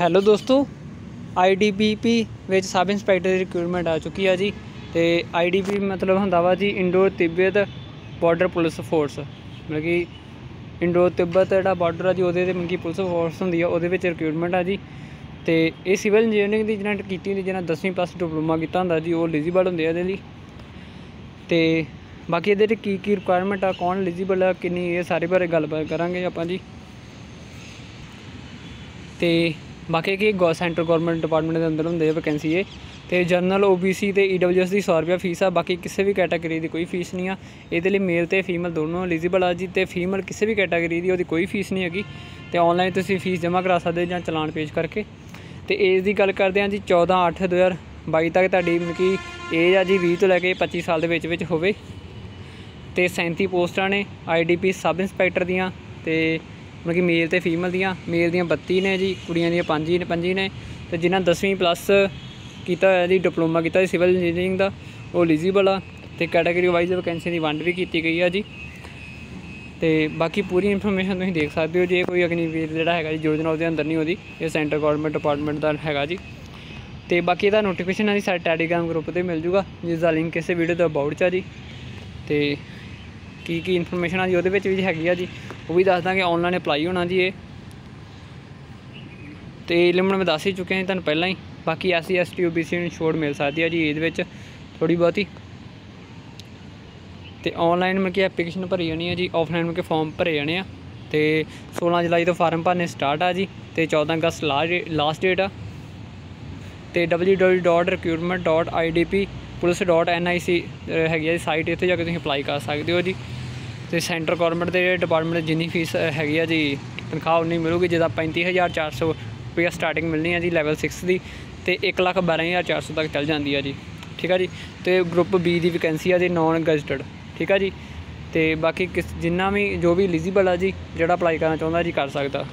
Hello ਦੋਸਤੋ ਆਈਡੀਪੀਪੀ ਵਿੱਚ sub inspector ਦੀ recruitment ਆ ਚੁੱਕੀ ਆ ਜੀ ਤੇ ਆਈਡੀਪੀ ਮਤਲਬ ਹੁੰਦਾ ਵਾ ਜੀ Indo Tibet border police force ਮਤਲਬ ਕਿ ਇੰਡੋ ਤਿੱਬਤ ਜਿਹੜਾ ਬਾਰਡਰ ਆ ਜੀ ਉਹਦੇ ਤੇ ਮਤਲਬ ਕਿ ਪੁਲਿਸ ਫੋਰਸ ਹੁੰਦੀ ਆ, ਉਹਦੇ ਵਿੱਚ ਰਿਕਰੂਟਮੈਂਟ ਆ ਜੀ। ਤੇ ਇਹ ਸਿਵਲ ਇੰਜੀਨੀਅਰਿੰਗ ਦੀ ਜਿਹਨਾਂ ਕੀਤੀ ਹੁੰਦੀ, ਜਿਹਨਾਂ 10ਵੀਂ ਪਲੱਸ ਡਿਪਲੋਮਾ ਕੀਤਾ ਹੁੰਦਾ ਜੀ, ਉਹ ਐਲੀਜੀਬਲ ਹੁੰਦੇ ਆ ਇਹਦੇ ਲਈ। ਤੇ ਬਾਕੀ ਇਹਦੇ ਤੇ ਕੀ ਕੀ ਰਿਕੁਆਇਰਮੈਂਟ ਆ, ਕੌਣ ਐਲੀਜੀਬਲ ਆ, ਕਿੰਨੀ ਇਹ ਸਾਰੇ ਬਾਰੇ ਗੱਲਬਾਤ ਕਰਾਂਗੇ ਆਪਾਂ ਜੀ। ਤੇ ਬਾਕੀ ਕਿ ਗੋ ਸੈਂਟਰ ਗਵਰਨਮੈਂਟ ਡਿਪਾਰਟਮੈਂਟ ਦੇ ਅੰਦਰ ਹੁੰਦੇ ਆ ਵੈਕੈਂਸੀ ਇਹ। ਤੇ ਜਨਰਲ ਓਬੀਸੀ ਤੇ ਈਡਬਲਯੂਐਸ ਦੀ 100 ਰੁਪਏ ਫੀਸ ਆ, ਬਾਕੀ ਕਿਸੇ ਵੀ ਕੈਟਾਗਰੀ ਦੀ ਕੋਈ ਫੀਸ ਨਹੀਂ ਆ। ਇਹਦੇ ਲਈ ਮੇਲ ਤੇ ਫੀਮੇਲ ਦੋਨੋਂ ਐਲੀਜੀਬਲ ਆ ਜੀ, ਤੇ ਫੀਮੇਲ ਕਿਸੇ ਵੀ ਕੈਟਾਗਰੀ ਦੀ ਉਹਦੀ ਕੋਈ ਫੀਸ ਨਹੀਂ ਹੈਗੀ। ਤੇ ਆਨਲਾਈਨ ਤੁਸੀਂ ਫੀਸ ਜਮ੍ਹਾਂ ਕਰਾ ਸਕਦੇ ਜਾਂ ਚਲਾਨ ਪੇਸ਼ ਕਰਕੇ। ਤੇ ਏਜ ਦੀ ਗੱਲ ਕਰਦੇ ਹਾਂ ਜੀ 14 8 2022 ਤੱਕ ਤੁਹਾਡੀ ਮਤਲਬ ਕਿ ਏਜ ਆ ਜੀ 20 ਤੋਂ ਲੈ ਕੇ 25 ਸਾਲ ਦੇ ਵਿੱਚ ਵਿੱਚ ਹੋਵੇ। ਤੇ 37 ਪੋਸਟਾਂ ਨੇ ਆਈਡੀਪੀ ਸਬ ਇੰਸਪੈਕਟਰ ਦੀਆਂ ਤੇ ਮਤਲਬ ਕਿ ਮੇਲ ਤੇ ਫੀਮੇਲ ਦੀਆਂ, ਮੇਲ ਦੀਆਂ 32 ਨੇ ਜੀ, ਕੁੜੀਆਂ ਦੀਆਂ 5 ਹੀ ਨੇ 5 ਨੇ, ਤੇ ਜਿਨ੍ਹਾਂ 10ਵੀਂ ਪਲੱਸ ਕੀਤਾ ਹੋਇਆ ਜੀ ਡਿਪਲੋਮਾ ਕੀਤਾ ਜੀ ਸਿਵਲ ਇੰਜੀਨੀਅਰਿੰਗ ਦਾ, ਉਹ ਐਲੀਜੀਬਲ ਆ, ਤੇ ਕੈਟਾਗਰੀ ਵਾਈਜ਼ ਵੈਕੈਂਸੀ ਦੀ ਵੰਡ ਵੀ ਕੀਤੀ ਗਈ ਆ ਜੀ। ਤੇ ਬਾਕੀ ਪੂਰੀ ਇਨਫੋਰਮੇਸ਼ਨ ਤੁਸੀਂ ਦੇਖ ਸਕਦੇ ਹੋ, ਜੇ ਕੋਈ ਅਗਨੀਵੀਰ ਜਿਹੜਾ ਹੈਗਾ ਜੀ, ਯੋਜਨਾ ਉਹਦੇ ਅੰਦਰ ਨਹੀਂ ਉਹਦੀ ਇਹ ਸੈਂਟਰ ਗਵਰਨਮੈਂਟ ਡਿਪਾਰਟਮੈਂਟ ਦਾ ਹੈਗਾ ਜੀ। ਤੇ ਬਾਕੀ ਇਹਦਾ ਨੋਟੀਫਿਕੇਸ਼ਨ ਆ ਜੀ, ਸਾਡੇ ਟੈਲੀਗ੍ਰਾਮ ਗਰੁੱਪ ਤੇ ਮਿਲ ਜੂਗਾ ਜਿਸ ਦਾ ਲਿੰਕ ਇਸੇ ਵੀਡੀਓ ਦੇ ਅਬਾਊਟ 'ਚ ਆ ਜੀ। ਤੇ ਕੀ ਕੀ ਇਨਫੋਰਮੇਸ਼ਨ ਆ ਜੀ, ਉਹਦੇ ਵਿੱਚ ਵੀ ਹੈਗੀ ਆ ਜੀ। ਉਹ ਵੀ ਦੱਸ ਦਾਂਗੇ ਆਨਲਾਈਨ ਅਪਲਾਈ ਹੋਣਾ ਜੀ ਇਹ। ਤੇ ਲਿਮਟ ਮੈਂ ਦੱਸ ਹੀ ਚੁੱਕਿਆ ਹਾਂ ਤੁਹਾਨੂੰ ਪਹਿਲਾਂ ਹੀ। ਬਾਕੀ ਐਸਸੀ ਐਸਟੀ ਓਬੀਸੀ ਨੂੰ ਛੋੜ ਮਿਲ ਸਕਦੀ ਆ ਜੀ ਇਹਦੇ ਵਿੱਚ ਥੋੜੀ ਬਹੁਤੀ। ਤੇ ਆਨਲਾਈਨ ਮਤਲਬ ਕਿ ਐਪਲੀਕੇਸ਼ਨ ਭਰੀ ਜਾਣੀ ਹੈ ਜੀ ਆਫਲਾਈਨ ਮਤਲਬ ਕਿ ਫਾਰਮ ਭਰੇ ਜਾਣੇ ਆ। ਤੇ 16 ਜੁਲਾਈ ਤੋਂ ਫਾਰਮ ਭਰਨੇ ਸਟਾਰਟ ਆ ਜੀ, ਤੇ 14 ਅਗਸਤ ਲਾਸਟ ਡੇਟ ਆ। ਤੇ www.recruitment.idp.police.nic ਹੈਗੀ ਆ ਜੀ ਸਾਈਟ ਇੱਥੇ ਜਾ ਕੇ ਤੁਸੀਂ ਅਪਲਾਈ ਕਰ ਸਕਦੇ ਹੋ ਜੀ। ਤੇ ਸੈਂਟਰ ਗਵਰਨਮੈਂਟ ਦੇ ਡਿਪਾਰਟਮੈਂਟ ਜਿੰਨੀ ਫੀਸ ਹੈਗੀ ਆ ਜੀ, ਤਨਖਾਹ ਉਨੀ ਮਿਲੂਗੀ, ਜਿਹਦਾ 35400 ਰੁਪਇਆ ਸਟਾਰਟਿੰਗ ਮਿਲਣੀ ਆ ਜੀ ਲੈਵਲ 6 ਦੀ, ਤੇ 112400 ਤੱਕ ਚੱਲ ਜਾਂਦੀ ਆ ਜੀ, ਠੀਕ ਆ ਜੀ? ਤੇ ਗਰੁੱਪ ਬੀ ਦੀ ਵੈਕੈਂਸੀ ਆ ਜੀ ਨਾਨ ਗਜ਼ਟਡ ਠੀਕ ਆ ਜੀ? ਤੇ ਬਾਕੀ ਕਿਸ, ਜਿੰਨਾ ਵੀ, ਜੋ ਵੀ ਐਲੀਜੀਬਲ ਆ ਜੀ, ਜਿਹੜਾ ਅਪਲਾਈ ਕਰਨਾ ਚਾਹੁੰਦਾ ਜੀ, ਕਰ ਸਕਦਾ।